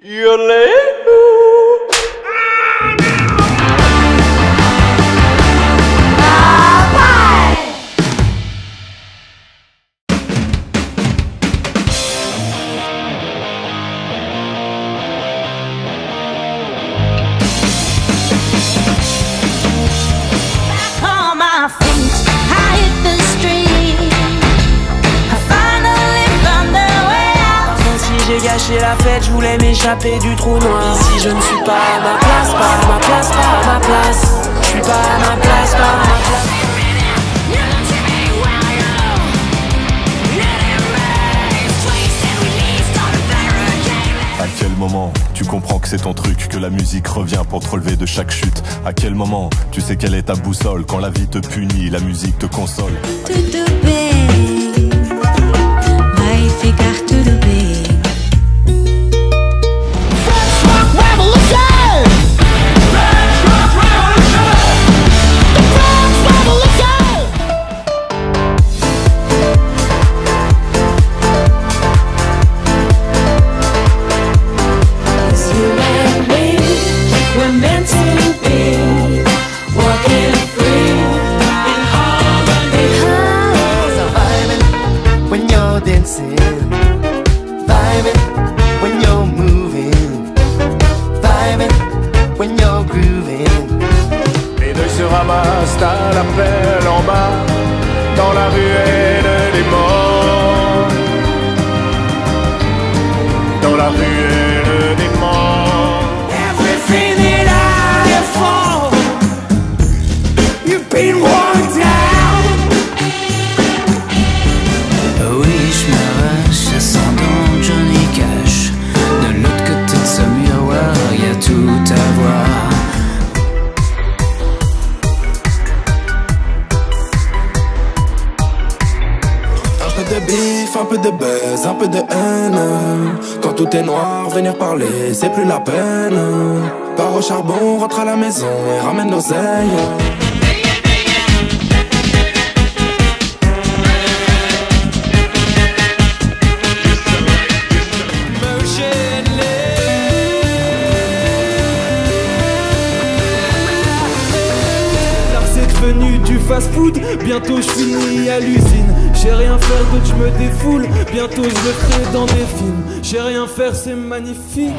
原来 Gâché la fête, je voulais m'échapper du trou noir. Ici je ne suis pas à ma place, pas à ma place, pas à ma place. Je suis pas à ma place, pas à ma place. À quel moment tu comprends que c'est ton truc, que la musique revient pour te relever de chaque chute? À quel moment tu sais quelle est ta boussole Quand la vie te punit, la musique te console? You're dancing, vibing when you're moving, vibing when you're grooving. Les deux se ramassent à l'appel en bas Dans la ruelle des morts. Dans la ruelle des morts. Everything that I have you've been bif, un peu de buzz, un peu de haine. Quand tout est noir, venir parler, c'est plus la peine. Pars au charbon, rentre à la maison et ramène l'oseille. Là c'est devenu du fast food, bientôt je finis à l'usine. J'ai rien je me défoule, bientôt je le ferai dans des films. J'ai rien faire, c'est magnifique.